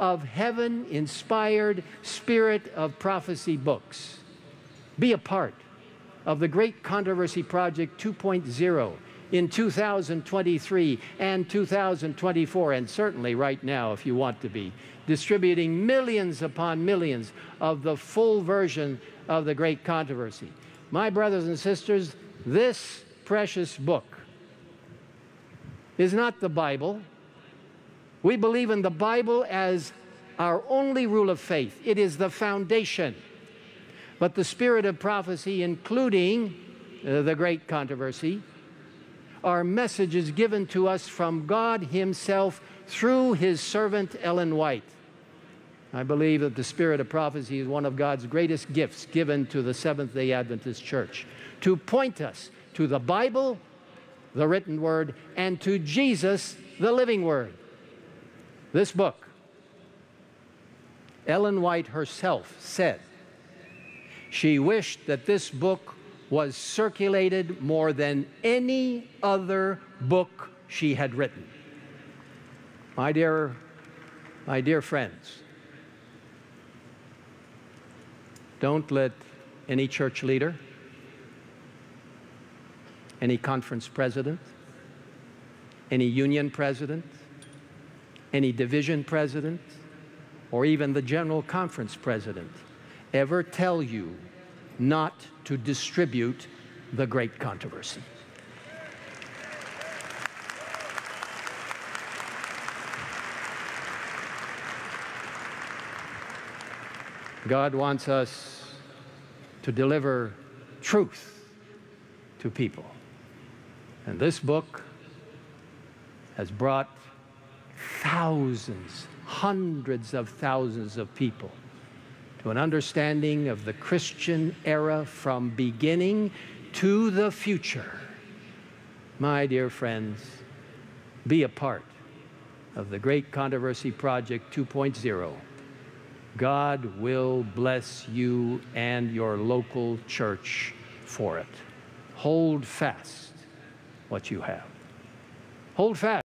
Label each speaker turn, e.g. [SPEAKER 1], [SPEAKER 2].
[SPEAKER 1] of heaven inspired spirit of prophecy books. Be a part of the Great Controversy Project 2.0 in 2023 and 2024, and certainly right now if you want to be, distributing millions upon millions of the full version of the Great Controversy. My brothers and sisters, this precious book is not the Bible. We believe in the Bible as our only rule of faith, it is the foundation. But the spirit of prophecy, including uh, the great controversy, are messages given to us from God Himself through His servant Ellen White. I believe that the spirit of prophecy is one of God's greatest gifts given to the Seventh day Adventist Church to point us to the Bible, the written word, and to Jesus, the living word. This book, Ellen White herself said, she wished that this book was circulated more than any other book she had written. My dear, my dear friends, don't let any church leader, any conference president, any union president, any division president, or even the general conference president ever tell you not to distribute the great controversy. God wants us to deliver truth to people. And this book has brought thousands, hundreds of thousands of people to an understanding of the Christian era from beginning to the future. My dear friends, be a part of the Great Controversy Project 2.0. God will bless you and your local church for it. Hold fast what you have. Hold fast.